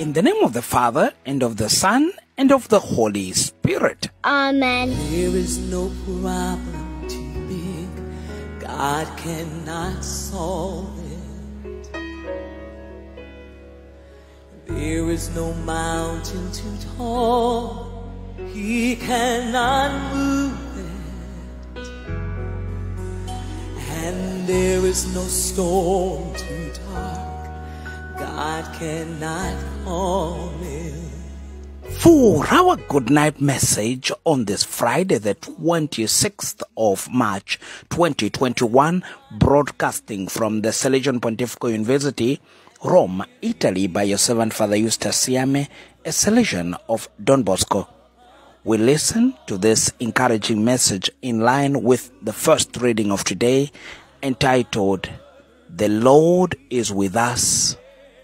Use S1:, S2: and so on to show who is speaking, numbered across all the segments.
S1: In the name of the Father, and of the Son, and of the Holy Spirit.
S2: Amen.
S3: There is no problem too big, God cannot solve it. There is no mountain too tall, He cannot move it. And there is no storm too dark, God cannot it.
S1: For our good night message on this Friday, the 26th of March 2021, broadcasting from the Salesian Pontifical University, Rome, Italy, by your servant Father Eustace Siame, a Salesian of Don Bosco. We listen to this encouraging message in line with the first reading of today, entitled, The Lord is with us,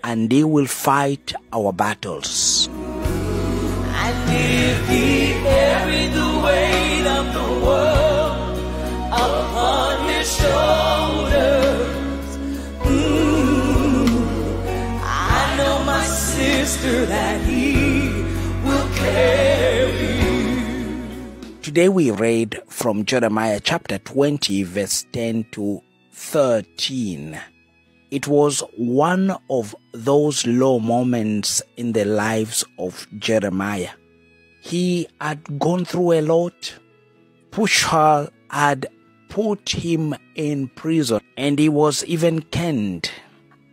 S1: and He will fight our battles.
S3: And if he carried the weight of the world upon his shoulders, I know my sister that he will carry.
S1: Today we read from Jeremiah chapter 20, verse 10 to 13. It was one of those low moments in the lives of Jeremiah. He had gone through a lot. Pashhur had put him in prison and he was even canned.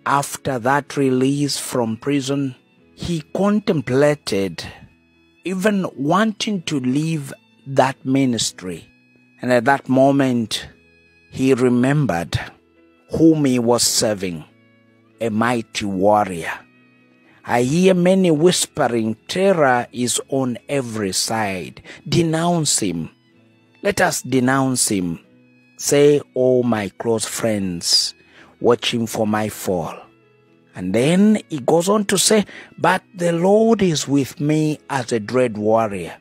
S1: After that release from prison, he contemplated even wanting to leave that ministry. And at that moment, he remembered whom he was serving, a mighty warrior. I hear many whispering, terror is on every side. Denounce him. Let us denounce him. Say, oh my close friends, watching for my fall. And then he goes on to say, But the Lord is with me as a dread warrior.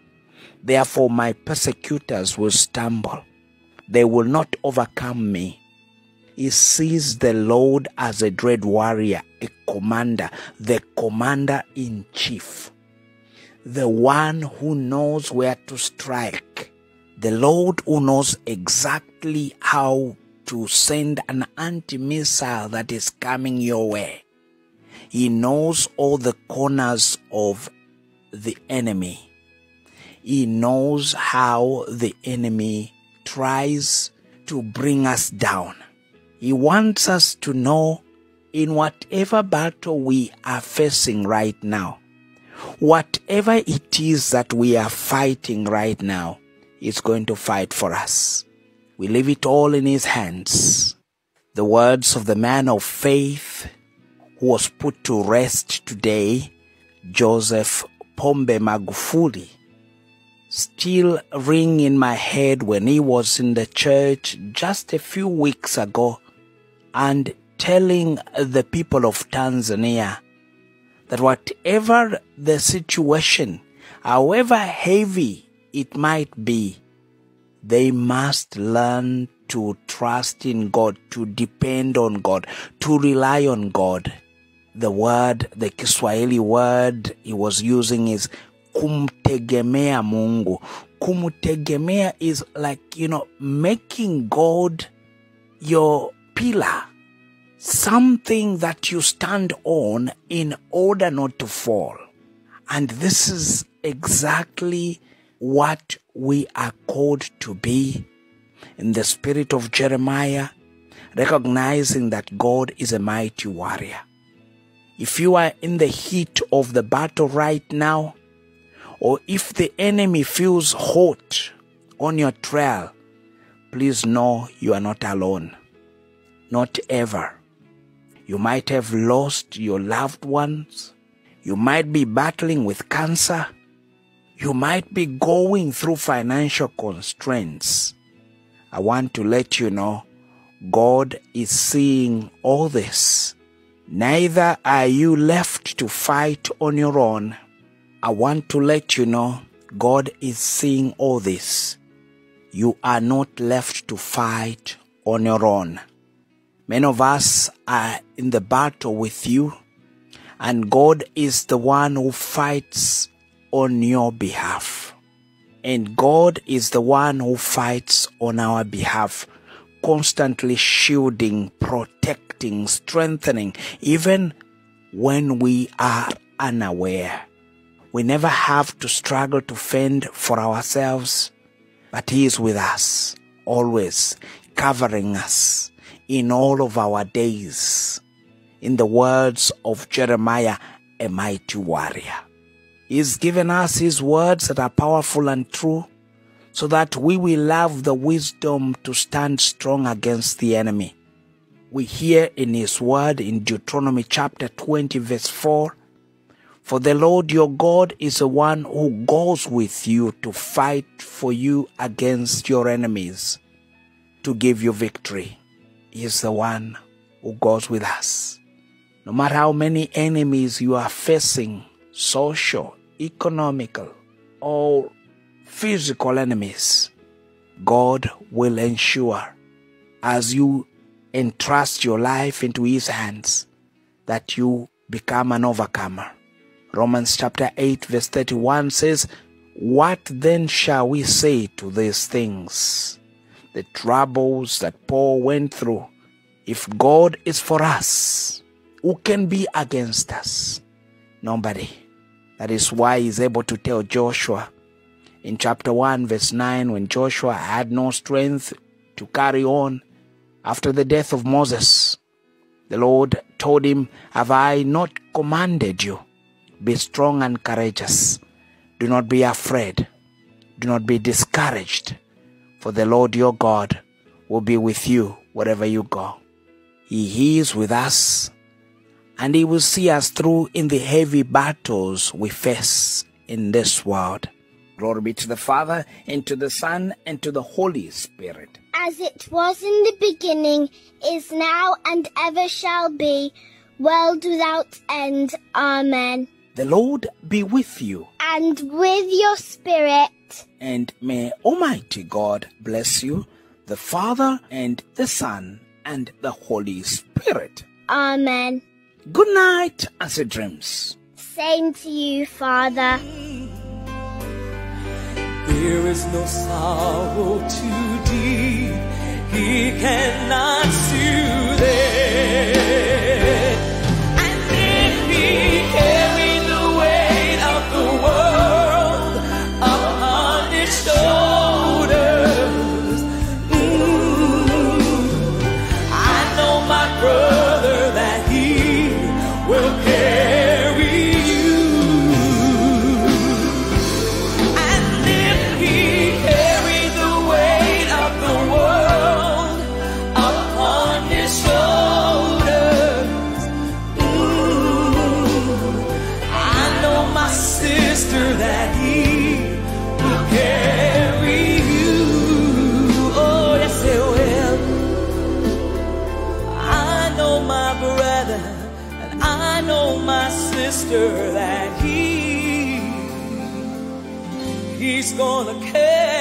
S1: Therefore my persecutors will stumble. They will not overcome me. He sees the Lord as a dread warrior, a commander, the commander in chief, the one who knows where to strike, the Lord who knows exactly how to send an anti missile that is coming your way. He knows all the corners of the enemy. He knows how the enemy tries to bring us down. He wants us to know in whatever battle we are facing right now, whatever it is that we are fighting right now, He's going to fight for us. We leave it all in His hands. The words of the man of faith who was put to rest today, Joseph Pombe Magufuli, still ring in my head when he was in the church just a few weeks ago and telling the people of Tanzania that whatever the situation, however heavy it might be, they must learn to trust in God, to depend on God, to rely on God. The word, the Kiswahili word he was using is kumtegemea Mungu. Kumtegemea is like, you know, making God your pillar, something that you stand on in order not to fall. And this is exactly what we are called to be in the spirit of Jeremiah, recognizing that God is a mighty warrior. If you are in the heat of the battle right now, or if the enemy feels hot on your trail, please know you are not alone. Not ever. You might have lost your loved ones. You might be battling with cancer. You might be going through financial constraints. I want to let you know God is seeing all this. Neither are you left to fight on your own. I want to let you know God is seeing all this. You are not left to fight on your own. Many of us are in the battle with you, And God is the one who fights on your behalf. And God is the one who fights on our behalf, constantly shielding, protecting, strengthening, even when we are unaware. We never have to struggle to fend for ourselves, but He is with us, always covering us in all of our days. In the words of Jeremiah, a mighty warrior. He's given us His words that are powerful and true so that we will have the wisdom to stand strong against the enemy. We hear in His word in Deuteronomy chapter 20, verse 4 For the Lord your God is the one who goes with you to fight for you against your enemies, to give you victory. Is the one who goes with us. No matter how many enemies you are facing, social, economical, or physical enemies, God will ensure as you entrust your life into His hands that you become an overcomer. Romans chapter 8, verse 31 says, What then shall we say to these things? The troubles that Paul went through. If God is for us, who can be against us? Nobody. That is why he's able to tell Joshua in chapter 1, verse 9, when Joshua had no strength to carry on after the death of Moses, the Lord told him, Have I not commanded you? Be strong and courageous. Do not be afraid. Do not be discouraged, for the Lord your God will be with you wherever you go. He is with us, and He will see us through in the heavy battles we face in this world. Glory be to the Father, and to the Son, and to the Holy Spirit.
S2: As it was in the beginning, is now, and ever shall be, world without end. Amen.
S1: The Lord be with you,
S2: And with your spirit.
S1: and may Almighty God bless you, the Father, and the Son, and the Holy Spirit.
S2: Amen.
S1: Good night, and sweet dreams.
S2: Same to you, Father.
S3: There is no sorrow too deep. He cannot soothe it. And if he carried sister that he He's gonna carry